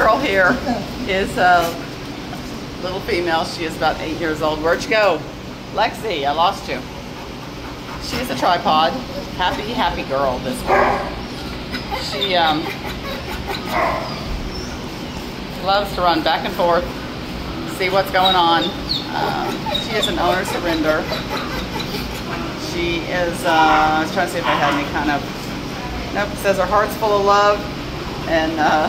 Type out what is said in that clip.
girl here is a little female. She is about eight years old. Where'd you go? Lexi, I lost you. She is a tripod. Happy, happy girl, this girl. She um, loves to run back and forth, see what's going on. Um, she is an owner surrender. She is, uh, I was trying to see if I had any kind of, nope, says her heart's full of love and uh,